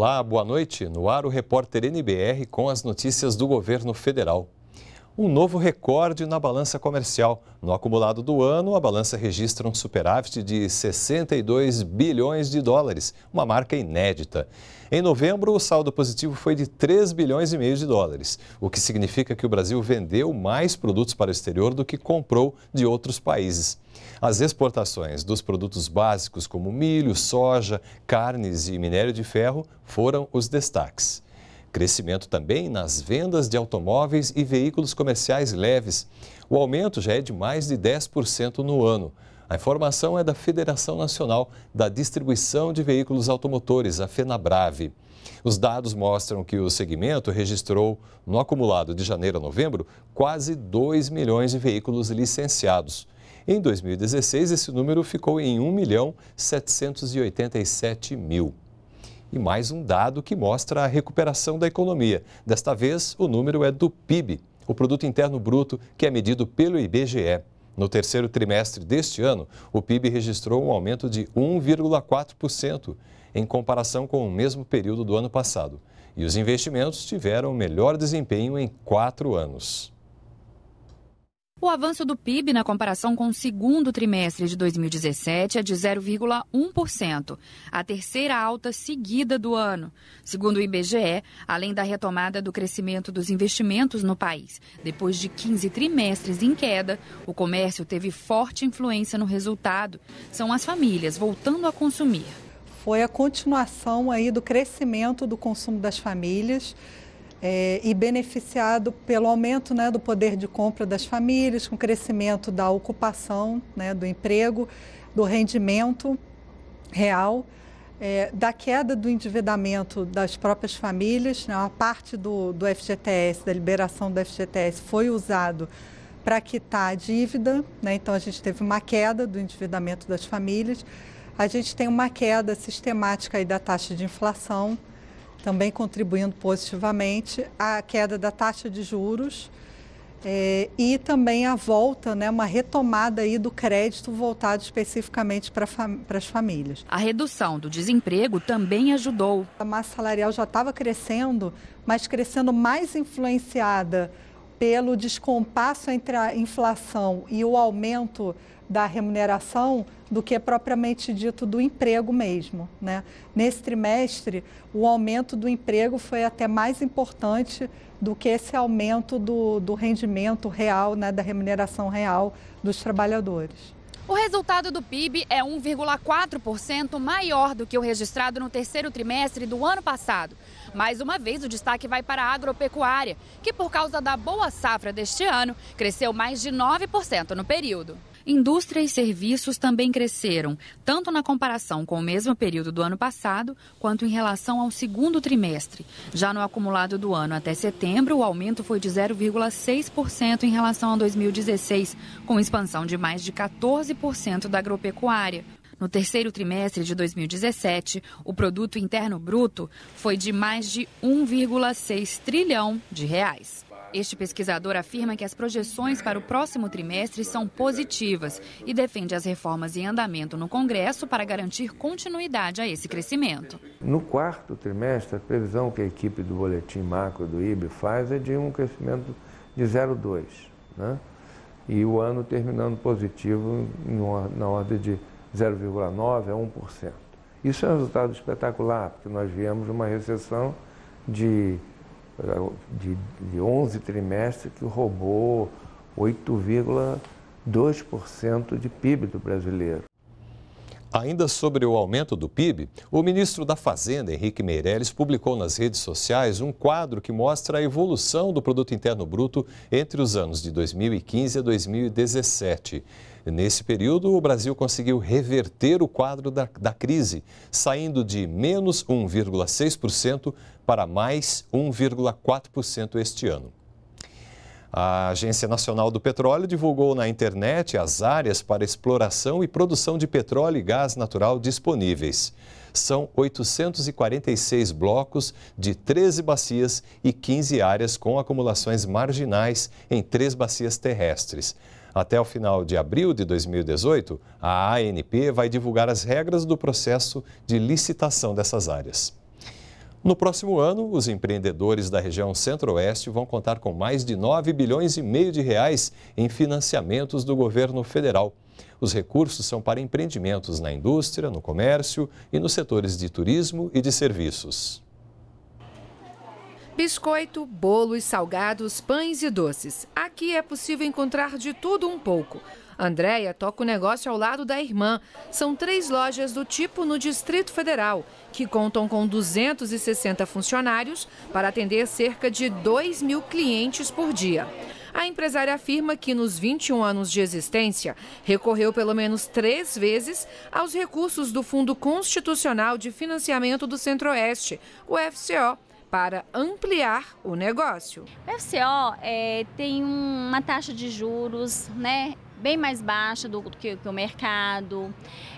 Olá, boa noite. No ar, o repórter NBR com as notícias do governo federal. Um novo recorde na balança comercial. No acumulado do ano, a balança registra um superávit de 62 bilhões de dólares, uma marca inédita. Em novembro, o saldo positivo foi de 3 bilhões e meio de dólares, o que significa que o Brasil vendeu mais produtos para o exterior do que comprou de outros países. As exportações dos produtos básicos como milho, soja, carnes e minério de ferro foram os destaques. Crescimento também nas vendas de automóveis e veículos comerciais leves. O aumento já é de mais de 10% no ano. A informação é da Federação Nacional da Distribuição de Veículos Automotores, a FenaBrave. Os dados mostram que o segmento registrou, no acumulado de janeiro a novembro, quase 2 milhões de veículos licenciados. Em 2016, esse número ficou em 1 milhão 787 mil. E mais um dado que mostra a recuperação da economia. Desta vez, o número é do PIB, o Produto Interno Bruto, que é medido pelo IBGE. No terceiro trimestre deste ano, o PIB registrou um aumento de 1,4% em comparação com o mesmo período do ano passado. E os investimentos tiveram melhor desempenho em quatro anos. O avanço do PIB na comparação com o segundo trimestre de 2017 é de 0,1%, a terceira alta seguida do ano. Segundo o IBGE, além da retomada do crescimento dos investimentos no país, depois de 15 trimestres em queda, o comércio teve forte influência no resultado. São as famílias voltando a consumir. Foi a continuação aí do crescimento do consumo das famílias é, e beneficiado pelo aumento né, do poder de compra das famílias, com o crescimento da ocupação, né, do emprego, do rendimento real, é, da queda do endividamento das próprias famílias. Né, a parte do, do FGTS, da liberação do FGTS, foi usado para quitar a dívida, né, então a gente teve uma queda do endividamento das famílias. A gente tem uma queda sistemática da taxa de inflação, também contribuindo positivamente a queda da taxa de juros é, e também a volta, né, uma retomada aí do crédito voltado especificamente para fam as famílias. A redução do desemprego também ajudou. A massa salarial já estava crescendo, mas crescendo mais influenciada pelo descompasso entre a inflação e o aumento da remuneração do que propriamente dito do emprego mesmo. Né? Nesse trimestre, o aumento do emprego foi até mais importante do que esse aumento do, do rendimento real, né, da remuneração real dos trabalhadores. O resultado do PIB é 1,4% maior do que o registrado no terceiro trimestre do ano passado. Mais uma vez, o destaque vai para a agropecuária, que, por causa da boa safra deste ano, cresceu mais de 9% no período. Indústria e serviços também cresceram, tanto na comparação com o mesmo período do ano passado, quanto em relação ao segundo trimestre. Já no acumulado do ano até setembro, o aumento foi de 0,6% em relação a 2016, com expansão de mais de 14% da agropecuária. No terceiro trimestre de 2017, o produto interno bruto foi de mais de 1,6 trilhão de reais. Este pesquisador afirma que as projeções para o próximo trimestre são positivas e defende as reformas em andamento no Congresso para garantir continuidade a esse crescimento. No quarto trimestre, a previsão que a equipe do boletim macro do IBE faz é de um crescimento de 0,2, né? e o ano terminando positivo na ordem de 0,9% a 1%. Isso é um resultado espetacular, porque nós viemos uma recessão de de, de 11 trimestres que roubou 8,2% de PIB do brasileiro. Ainda sobre o aumento do PIB, o ministro da Fazenda, Henrique Meirelles, publicou nas redes sociais um quadro que mostra a evolução do produto interno bruto entre os anos de 2015 a 2017. Nesse período, o Brasil conseguiu reverter o quadro da, da crise, saindo de menos 1,6% para mais 1,4% este ano. A Agência Nacional do Petróleo divulgou na internet as áreas para exploração e produção de petróleo e gás natural disponíveis. São 846 blocos de 13 bacias e 15 áreas com acumulações marginais em três bacias terrestres. Até o final de abril de 2018, a ANP vai divulgar as regras do processo de licitação dessas áreas. No próximo ano, os empreendedores da região Centro-Oeste vão contar com mais de 9 bilhões e meio de reais em financiamentos do governo federal. Os recursos são para empreendimentos na indústria, no comércio e nos setores de turismo e de serviços. Biscoito, bolos, salgados, pães e doces. Aqui é possível encontrar de tudo um pouco. Andréia toca o negócio ao lado da irmã. São três lojas do tipo no Distrito Federal, que contam com 260 funcionários para atender cerca de 2 mil clientes por dia. A empresária afirma que nos 21 anos de existência recorreu pelo menos três vezes aos recursos do Fundo Constitucional de Financiamento do Centro-Oeste, o FCO para ampliar o negócio. O FCO é, tem uma taxa de juros né, bem mais baixa do, que, que o mercado.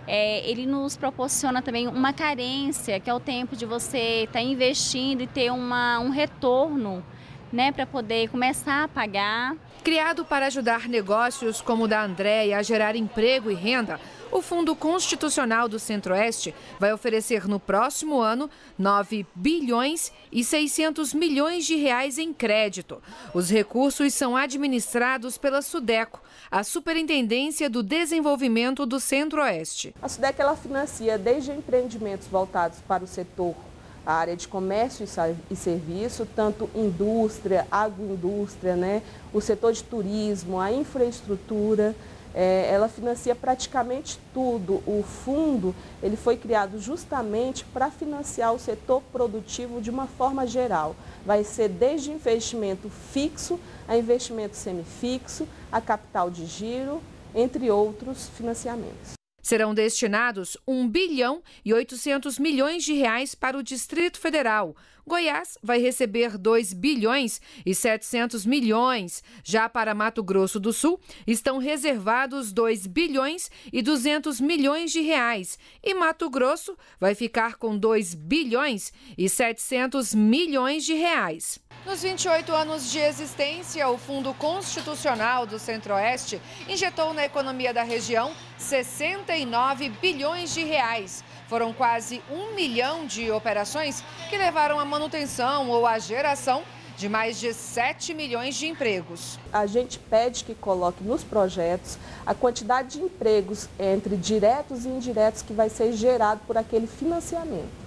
É, ele nos proporciona também uma carência, que é o tempo de você estar tá investindo e ter uma, um retorno né, para poder começar a pagar. Criado para ajudar negócios como o da Andréia a gerar emprego e renda, o Fundo Constitucional do Centro-Oeste vai oferecer no próximo ano 9 bilhões e 600 milhões de reais em crédito. Os recursos são administrados pela Sudeco, a Superintendência do Desenvolvimento do Centro-Oeste. A Sudeco ela financia desde empreendimentos voltados para o setor a área de comércio e serviço, tanto indústria, agroindústria, né, o setor de turismo, a infraestrutura, é, ela financia praticamente tudo. O fundo ele foi criado justamente para financiar o setor produtivo de uma forma geral. Vai ser desde investimento fixo a investimento semifixo, a capital de giro, entre outros financiamentos. Serão destinados 1 bilhão e 800 milhões de reais para o Distrito Federal. Goiás vai receber 2 bilhões e 700 milhões. Já para Mato Grosso do Sul, estão reservados 2 bilhões e 200 milhões de reais. E Mato Grosso vai ficar com 2 bilhões e 700 milhões de reais. Nos 28 anos de existência, o Fundo Constitucional do Centro-Oeste injetou na economia da região 69 bilhões de reais. Foram quase um milhão de operações que levaram à manutenção ou à geração de mais de 7 milhões de empregos. A gente pede que coloque nos projetos a quantidade de empregos entre diretos e indiretos que vai ser gerado por aquele financiamento.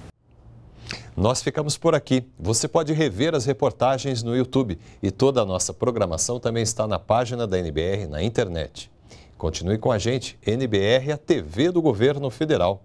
Nós ficamos por aqui. Você pode rever as reportagens no YouTube e toda a nossa programação também está na página da NBR na internet. Continue com a gente, NBR, a TV do Governo Federal.